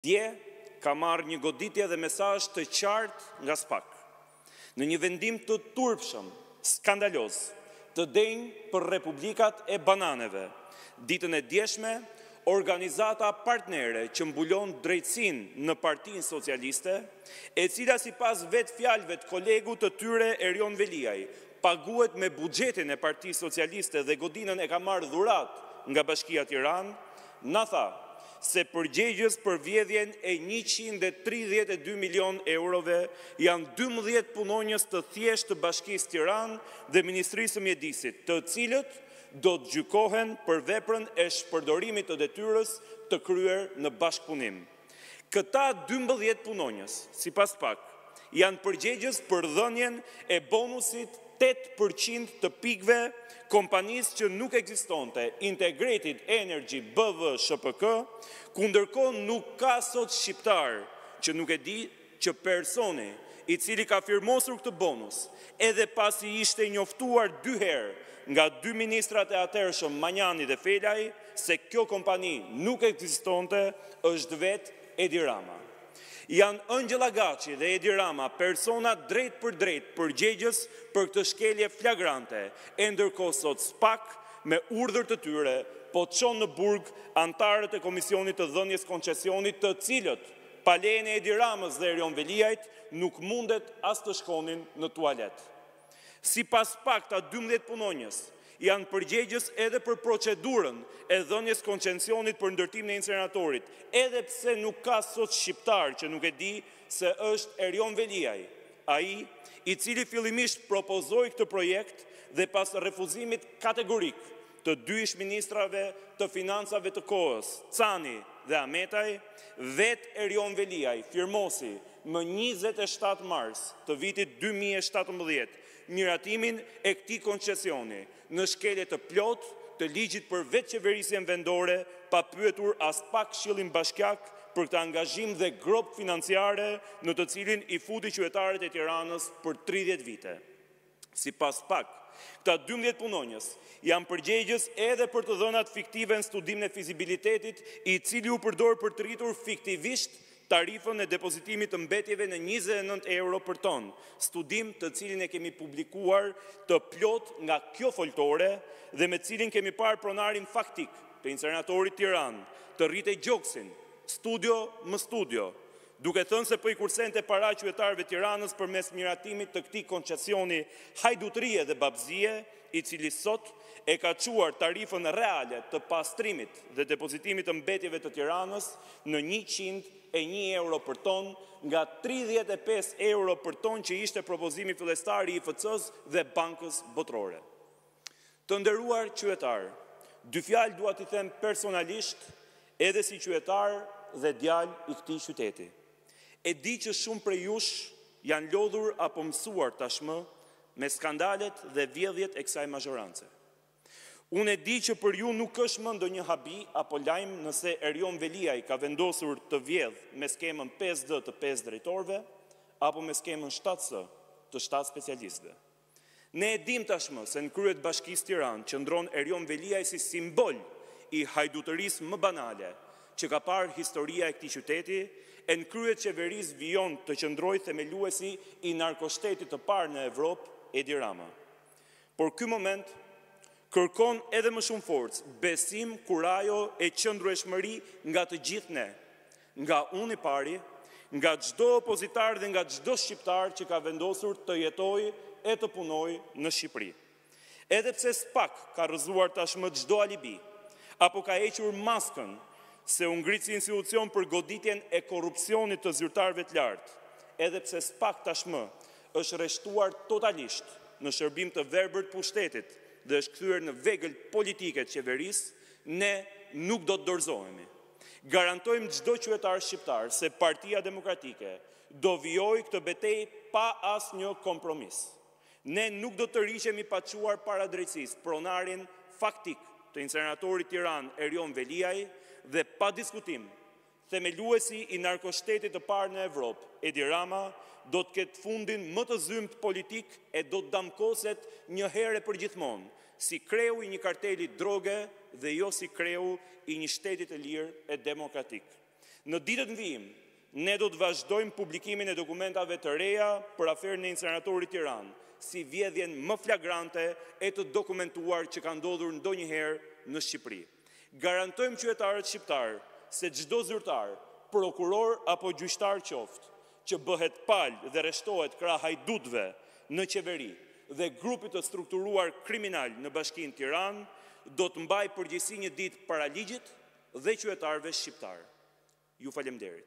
Dje ka marrë një goditje dhe mesazh të qartë nga spak. Në një vendim të turpshëm, skandaloz, të denjë për republikat e bananeve, ditën e djeshme organizata partnere që mbulon drejtësinë në Partinë Socialiste, e cila sipas vetë fjalëve të kolegut të tyre Erion Veliaj, paguhet me buxhetin e Partisë Socialiste dhe godinën e ka marrë dhuratë nga Bashkia Tiranë, na tha se përgjegjës për vjedhjen e njëqind e tridhjetë e dy milionë eurove janë dymbëdhjetë punonjës të thjeshtë të Bashkisë Tiranë dhe Ministrisë së Mjedisit, të cilët do të gjykohen për veprën e shpërdorimit të detyrës të kryer në bashkëpunim. Këta dymbëdhjetë punonjës, sipas spak, janë përgjegjës për dhënien e bonusit tetë për qind të pikëve kompanisë që nuk ekzistonte, Integrated Energy BV Shpk, ku ndërkohë nuk ka sot shqiptar që nuk e di që personi i cili ka firmosur këtë bonus, edhe pasi ishte njoftuar dy herë nga dy ministrat e atëhershëm Manjani dhe Felaj se kjo kompani nuk ekzistonte, është vetë Edi Rama. Janë Ëngjëll Agaçi dhe Edi Rama persona drejtpërdrejt përgjegjës për këtë shkelje flagrante, e ndërkohë sot spak me urdhër të tyre po çon në burg anëtarët e Komisionit të Dhënies Koncesionit të cilët, Pa lejen e Edi Ramës dhe Erion Veliajt nuk mundet as të shkonin në tualet. Sipas spak këta dymbëdhjetë punonjës janë përgjegjës edhe për procedurën e dhënies koncesionit për ndërtimin e inceneratorit, edhe pse nuk ka sot shqiptar që nuk e di se është Erion Veliaj ai i cili fillimisht propozoi këtë projekt dhe pas refuzimit kategorik të dy ish-ministrave të Financave të kohës, Cani dhe Ahmetaj, vetë Erion Veliaj firmosi më njëzet e shtatë mars të vitit dy mijë e shtatëmbëdhjetë miratimin e këtij koncesioni, në shkelje të plotë të Ligjit për Vetëqeverisjen Vendore, pa pyetur aspak Këshillin Bashkiak për këtë angazhim dhe gropë financiare në të cilin i futi qytetarët e Tiranës për tridhjetë vite. Sipas spak, këta dymbëdhjetë punonjës janë përgjegjës edhe për të dhënat fiktive në studimin e fizibilitetit, i cili u përdor për të rritur fiktivisht tarifën e depozitimit të mbetjeve në njëzet e nëntë euro për ton, studim të cilin e kemi publikuar të plotë nga kjo foltore dhe me cilin kemi parë pronarin faktik të inceneratorit Tiranë të rrihte gjoksin, studio më studio. Duke thënë se po i kursente para qytetarëve të Tiranës përmes miratimit të këtij koncesioni hajdutërie dhe babëzie, i cili sot e ka çuar tarifën reale të pastrimit dhe depozitimit të mbetjeve të Tiranës në njëqind e një euro për ton nga tridhjetë e pesë euro për ton që ishte propozimi fillestar i IFC-së dhe Bankës Botërore. Të nderuar qytetarë, dy fjalë dua t'i them personalisht edhe si qytetar dhe djalë i këtij qyteti. E di që shumë prej jush janë lodhur apo mësuar tashmë me skandalet dhe vjedhjet e kësaj mazhorance. Unë e di që për ju nuk është më ndonjë habi apo lajm nëse Erion Veliaj ka vendosur të vjedhë me skemën pesë D të pesë drejtorëve apo me skemën shtatë S të shtatë specialistëve. Ne e dimë tashmë se në krye të Bashkisë Tiranë qëndron Erion Veliaj si simbol i hajdutërisë më banale që ka parë historia e këtij qyteti e në krye të qeverisë vijon të qëndrojë themeluesi i narkoshtetit të parë në Evropë, Edi Rama. Por ky moment kërkon edhe më shumë forcë, besim, kurajo e qëndrueshmëri nga të gjithë ne. Nga unë i pari, nga çdo opozitar dhe nga çdo shqiptar që ka vendosur të jetojë e të punojë në Shqipëri. Edhe pse SPAK ka rrëzuar tashmë çdo alibi, apo ka hequr maskën se u ngrit si institucion për goditjen e korrupsionit të zyrtarëve të lartë, edhe pse SPAK tashmë është rreshtuar totalisht në shërbim të verbër të pushtetit dhe është kthyer në vegël politike të qeverisë, ne nuk do të dorëzohemi. Garantojmë çdo qytetar shqiptar se Partia Demokratike do vijojë këtë betejë pa asnjë kompromis. Ne nuk do të tërhiqemi pa çuar para drejtësisë pronarin faktik të inceneratorit Tiranë, Erion Veliaj dhe pa diskutim, themeluesi i narkoshtetit të parë në Evropë, Edi Rama, do të ketë fundin më të zymtë politik e do të damkoset njëherë e përgjithmonë, si kreu i një karteli droge dhe jo si kreu i një shteti të lirë e demokratik. Në ditët në vijim, ne do të vazhdojmë publikimin e dokumentave të reja për aferën e inceneratorit Tiranë, si vjedhjen më flagrante e të dokumentuar që ka ndodhur ndonjëherë në Shqipëri. Garantojmë qytetarët shqiptarë se çdo zyrtar, prokuror apo gjyqtar qoftë, që bëhet palë dhe rreshtohet krah hajdutëve në qeveri dhe grupit të strukturuar kriminal në Bashkinë Tiranë, do të mbajë përgjegjësi një ditë para ligjit dhe qytetarëve shqiptarë. Ju faleminderit.